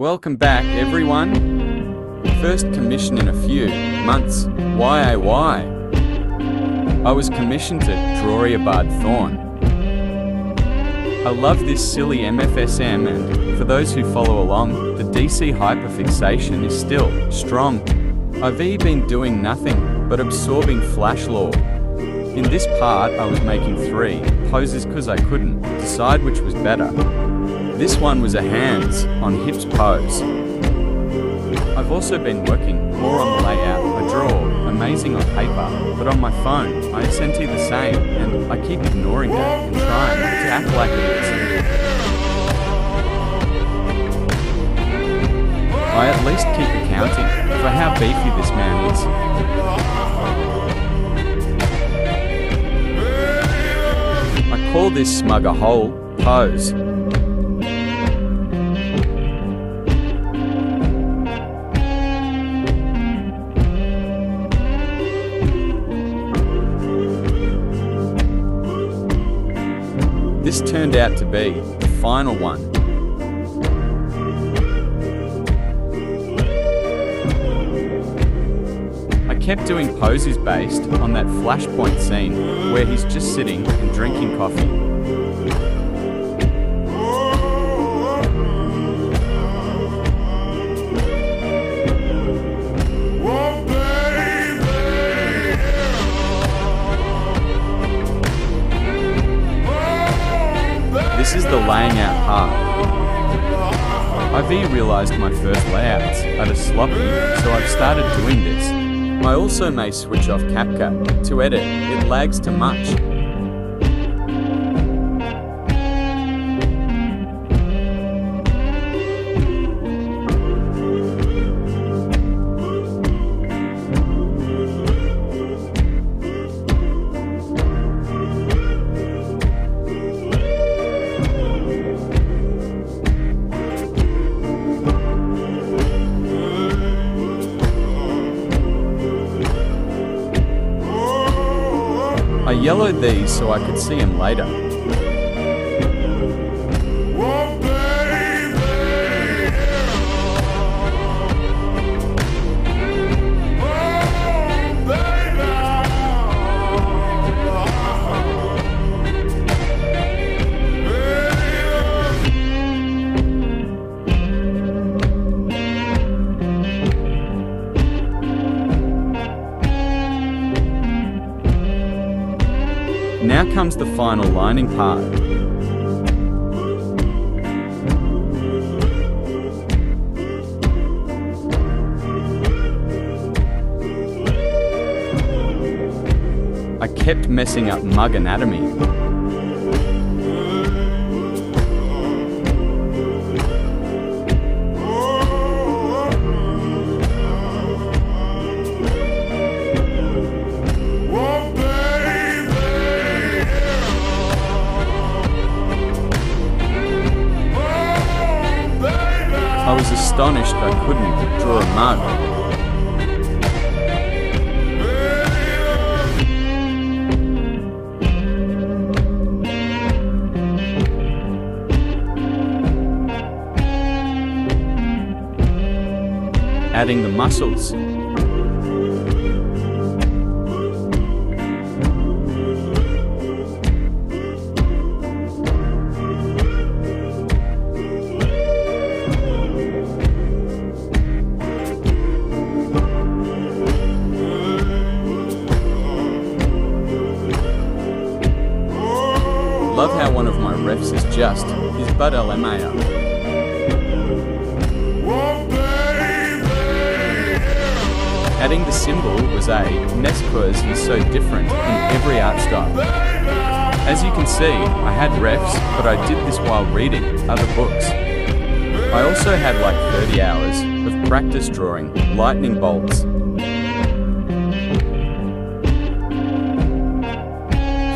Welcome back, everyone. First commission in a few months. Why, oh, why? I was commissioned to Droriabard Thorn. I love this silly MFSM, and for those who follow along, the DC hyperfixation is still strong. I've been doing nothing but absorbing flash lore. In this part, I was making three poses because I couldn't decide which was better. This one was a hands on hips pose. I've also been working more on the layout. I draw amazing on paper, but on my phone, I SNT the same, and I keep ignoring that and trying to act like it is. I at least keep accounting for how beefy this man is. I call this smug a hole pose. Turned out to be the final one. I kept doing poses based on that flashpoint scene where he's just sitting and drinking coffee. Realised my first layouts are sloppy, so I've started doing this. I also may switch off CapCut to edit, it lags too much. I yellowed these so I could see them later. Comes the final lining part. I kept messing up mug anatomy. Astonished I couldn't draw a mug. Adding the muscles. Love how one of my refs is just his Bud LMAO. Adding the symbol was a because he's so different in every art style. As you can see, I had refs, but I did this while reading other books. I also had like 30 hours of practice drawing lightning bolts.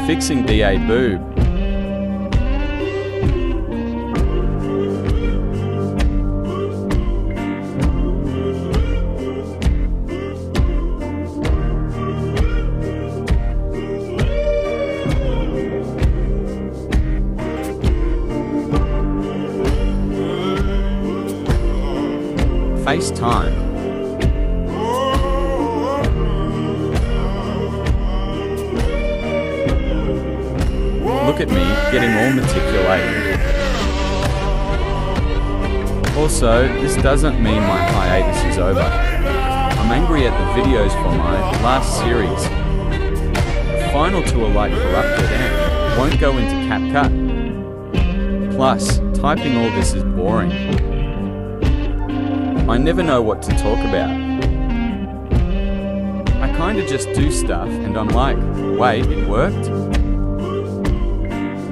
Fixing DA boob. FaceTime. Look at me, getting all meticulated. Also, this doesn't mean my hiatus is over. I'm angry at the videos for my last series. The final two are like corrupted and won't go into CapCut. Plus, typing all this is boring. I never know what to talk about. I kinda just do stuff and I'm like, wait, it worked?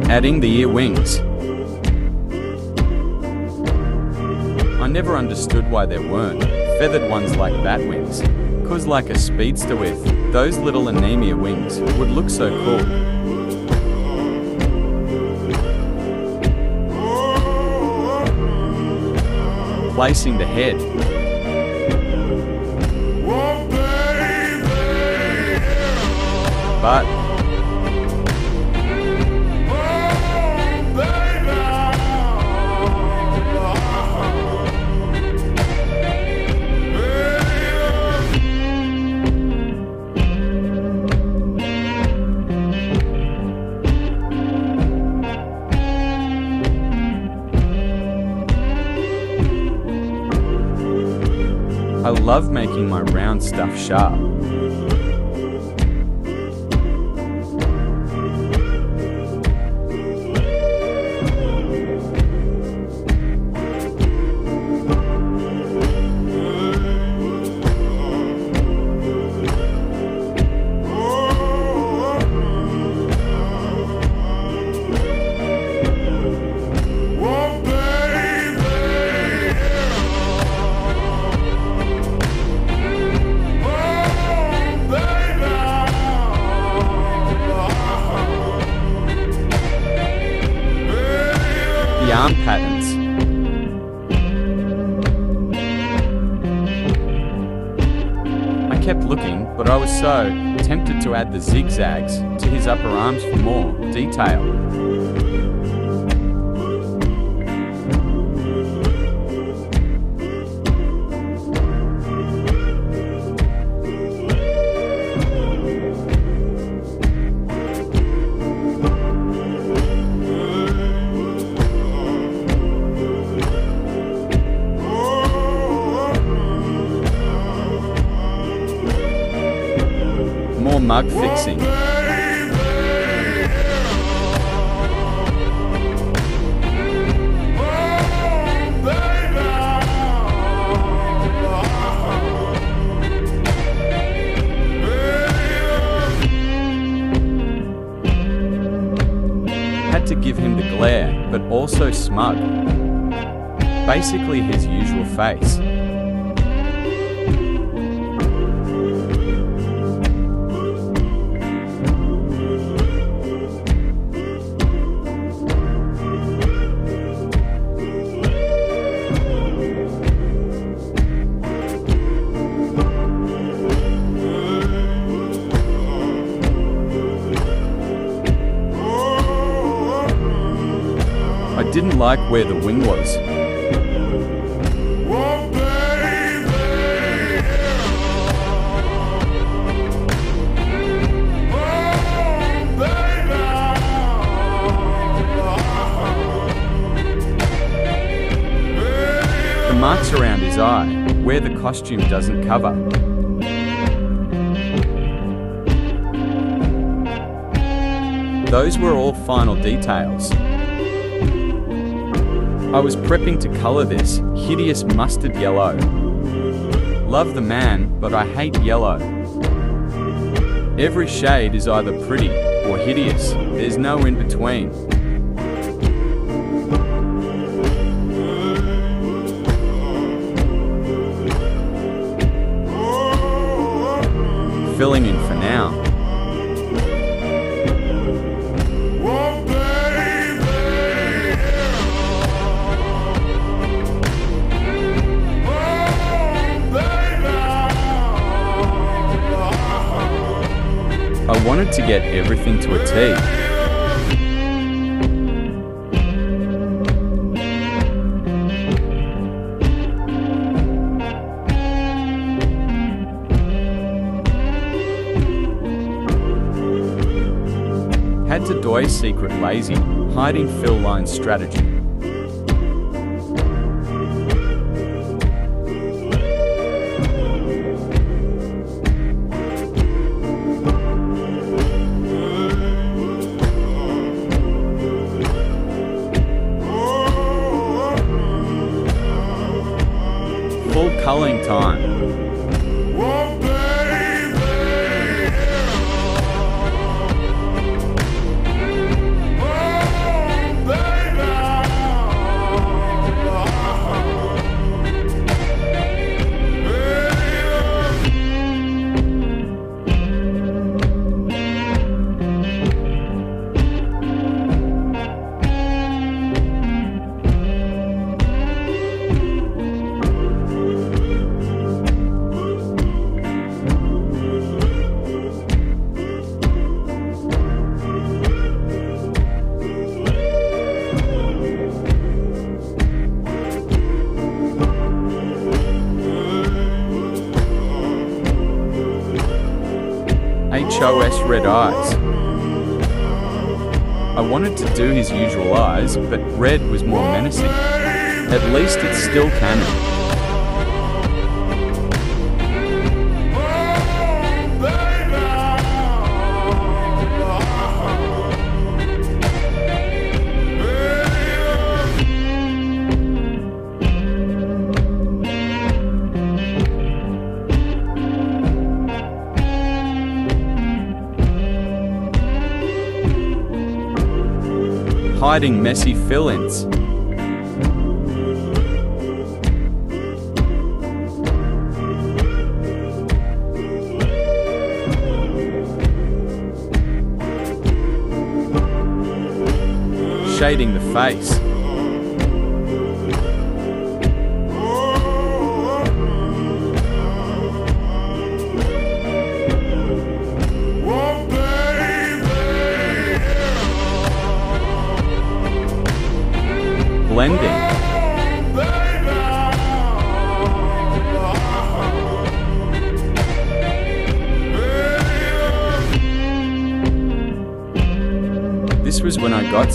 Adding the ear wings. I never understood why there weren't feathered ones like bat wings, cause like a speedster with those little anemia wings would look so cool. Placing the head. But stuff sharp. Patterns. I kept looking, but I was so tempted to add the zigzags to his upper arms for more detail. Mug fixing. Had to give him the glare, but also smug. Basically his usual face. Didn't like where the wing was. The marks around his eye, where the costume doesn't cover. Those were all final details. I was prepping to colour this hideous mustard yellow. Love the man, but I hate yellow. Every shade is either pretty or hideous, there's no in between. Filling in for now. wanted to get everything to a T. Had to Doy's secret lazy, hiding fill line strategy. Culling time. Red Eyes. I wanted to do his usual eyes, but red was more menacing. At least it's still canon. Hiding messy fill-ins. Shading the face.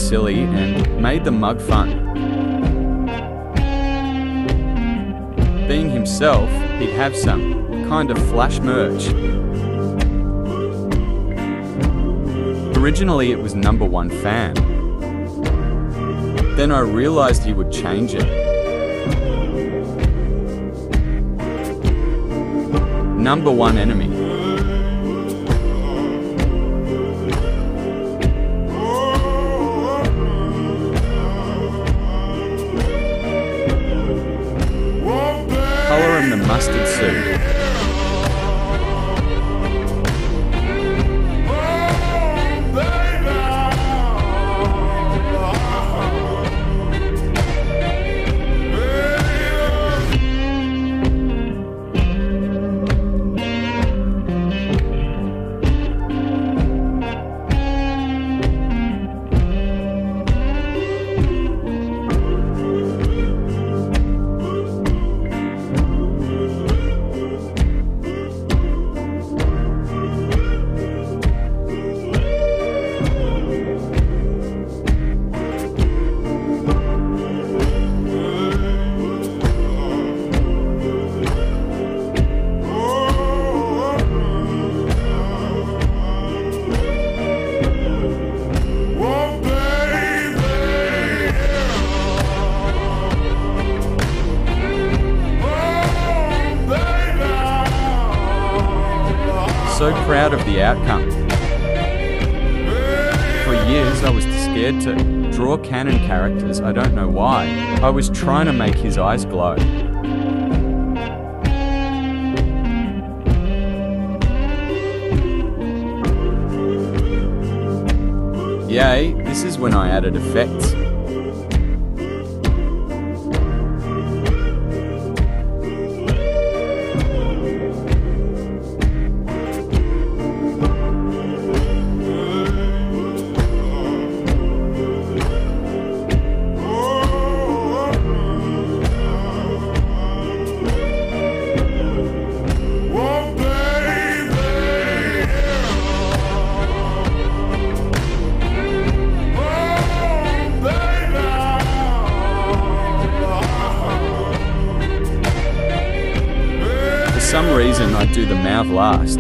Silly and made the mug fun. Being himself, he'd have some kind of flash merch. Originally, it was number one fan. Then I realized he would change it. Number one enemy. Mustard suit. So proud of the outcome. For years, I was scared to draw canon characters, I don't know why. I was trying to make his eyes glow. Yay, this is when I added effects. Some reason I do the mouth last.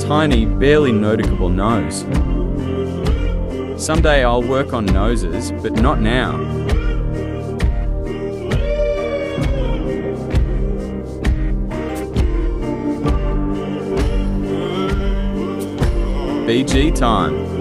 Tiny, barely noticeable nose. Someday I'll work on noses, but not now. BG time.